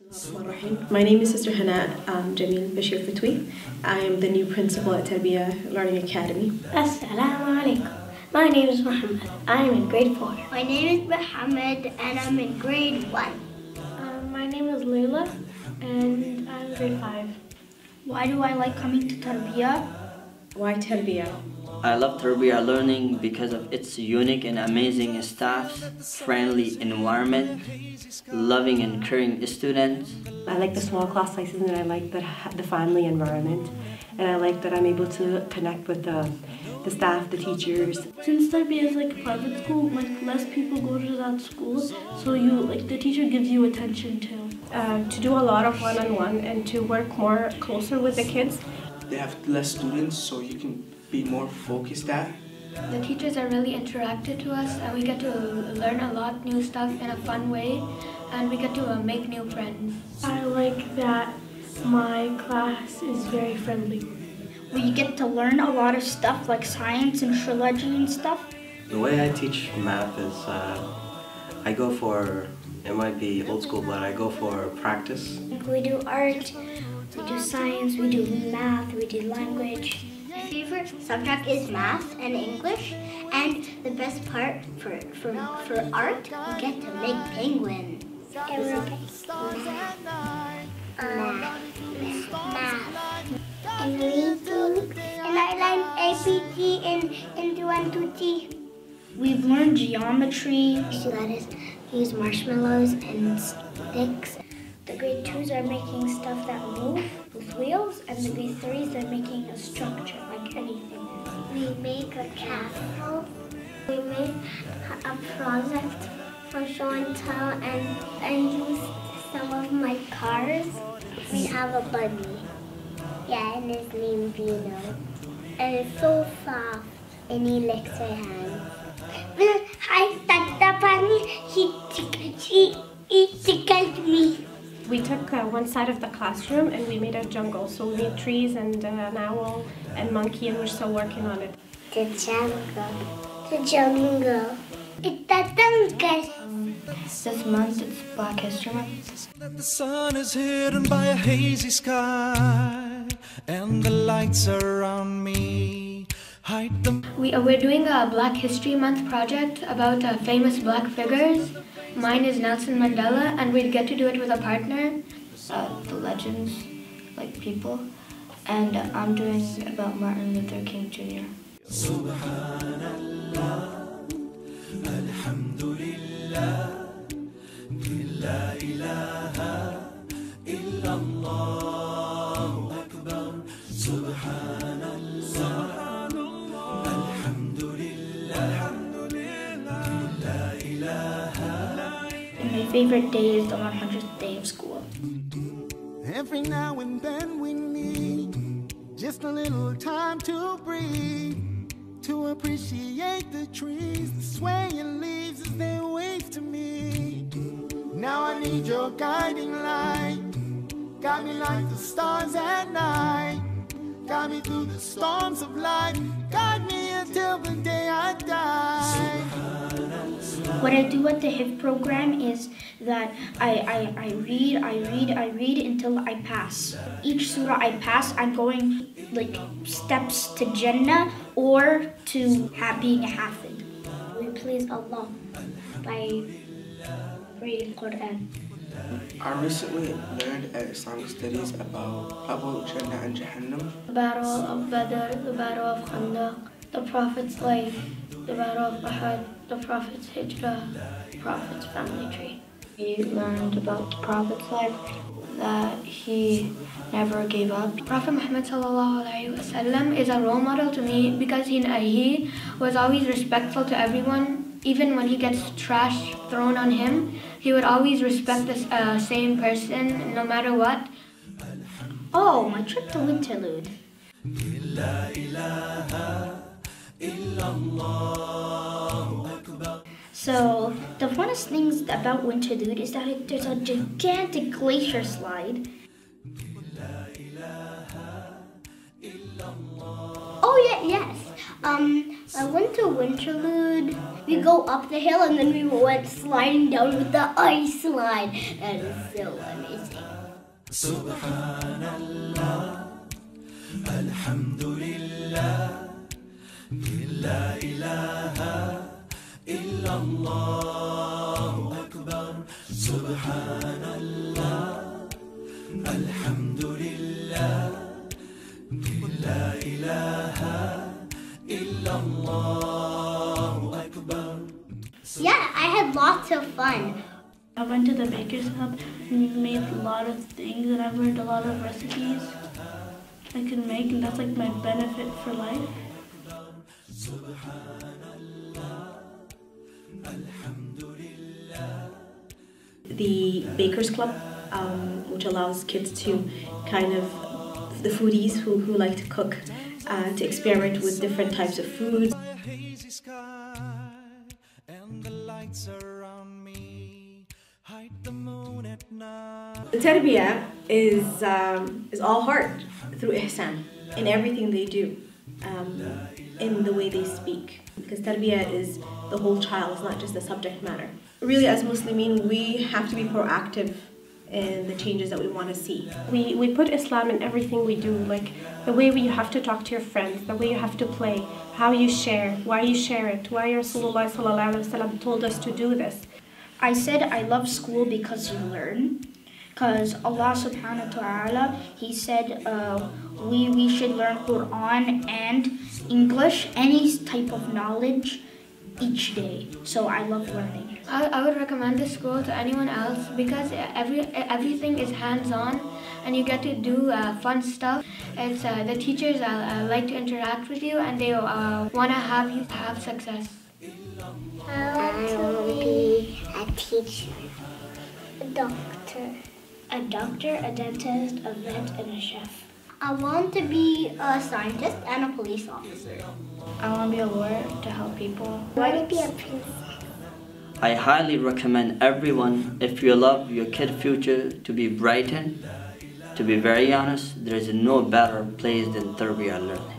My name is Sister Hana um, Jamil Bashir Fatwi. I am the new principal at Tarbiyah Learning Academy. Assalamu alaikum. My name is Muhammad. I am in grade 4. My name is Muhammad and I'm in grade 1. Um, my name is Layla and I'm grade 5. Why do I like coming to Tarbiyah? Why Tarbiyah? I love Tarbiyah Learning because of its unique and amazing staff, friendly environment, loving and caring students. I like the small class sizes and I like the, the family environment. And I like that I'm able to connect with the, the staff, the teachers. Since Tarbiyah is like a private school, like less people go to that school, so you like the teacher gives you attention too. Uh, to do a lot of one-on-one -on -one and to work more closer with the kids. They have less students, so you can be more focused at. The teachers are really interactive to us and we get to learn a lot new stuff in a fun way and we get to uh, make new friends. I like that my class is very friendly. We get to learn a lot of stuff like science and trilogy and stuff. The way I teach math is uh, I go for, it might be old school, but I go for practice. We do art, we do science, we do math, we do language. Favorite subject is math and English, and the best part for, for, for art, we get to make penguins. Math. Math. Math. And reading. And I learned ABG and, and 1, 2, 3. We've learned geometry. So that is use marshmallows and sticks. Grade twos are making stuff that move with wheels, and the grade threes are making a structure like anything. We make a castle. We made a project for show and tell and, and use some of my cars. We have a bunny. Yeah, and his name Vino. And it's so soft. And he licks my hands. I touched the bunny. He, he, he tickled me. We took uh, one side of the classroom and we made a jungle. So we made trees and uh, an owl and monkey and we're still working on it. The jungle. The jungle. It's the jungle. This month it's Black History Month. The sun is hidden by a hazy sky and the lights around me hide them. We, uh, we're doing a Black History Month project about uh, famous black figures. Mine is Nelson Mandela, and we'd get to do it with a partner, uh, the legends, like people. And I'm doing about Martin Luther King Jr. Alhamdulillah, ilaha favorite day is the 100th day of school. Every now and then we need just a little time to breathe, to appreciate the trees, the swaying leaves as they wave to me. Now I need your guiding light. Got me like the stars at night. Got me through the storms of life. Guide me until the day I die. What I do at the Hifz program is that I, I, I read, I read, I read until I pass. Each surah I pass, I'm going like steps to Jannah or to ha- being a hafid. We please Allah by reading Quran. I recently learned at Islamic studies about about Jannah and Jahannam. The battle of Badr, the battle of Khandaq, the Prophet's life, the battle of Uhud, the Prophet's hijrah, the Prophet's family tree. We learned about the Prophet's life, that he never gave up. Prophet Muhammad wasallam is a role model to me because he, he was always respectful to everyone. Even when he gets trash thrown on him, he would always respect the uh, same person no matter what. Oh, my trip to Winterlude. So, the funnest things about Winterlude is that it, there's a gigantic glacier slide. Oh yeah, yes. Um, I went to Winterlude. We go up the hill and then we went sliding down with the ice slide. That is so amazing. Subhanallah, Alhamdulillah, La ilaha illallah Akbar. Subhanallah, Alhamdulillah, La ilaha illallah Akbar. Yeah, I had lots of fun. I went to the Baker's Club and made a lot of things and I've learned a lot of recipes I can make and that's like my benefit for life. The Baker's Club, um, which allows kids to kind of, the foodies who, who like to cook, uh, to experiment with different types of foods. The tarbiyah is, um, is all heart through ihsan in everything they do, um, in the way they speak. Because tarbiyah is the whole child, it's not just the subject matter. Really, as Muslimin, we have to be proactive in the changes that we want to see. We, we put Islam in everything we do, like the way you have to talk to your friends, the way you have to play, how you share, why you share it, why Rasulullah told us to do this. I said I love school because you learn. Because Allah subhanahu wa ta'ala, He said uh, we, we should learn Quran and English, any type of knowledge each day. So I love learning. I, I would recommend this school to anyone else because every everything is hands-on and you get to do uh, fun stuff. It's uh, the teachers uh, uh, like to interact with you and they uh, want to have you have success. I want to be a teacher, a doctor, a doctor, a dentist, a vet, and a chef. I want to be a scientist and a police officer. I want to be a lawyer to help people. I want to be a prince. I highly recommend everyone, if you love your kid future, to be Brighton. To be very honest, there is no better place than Tarbiyah learning.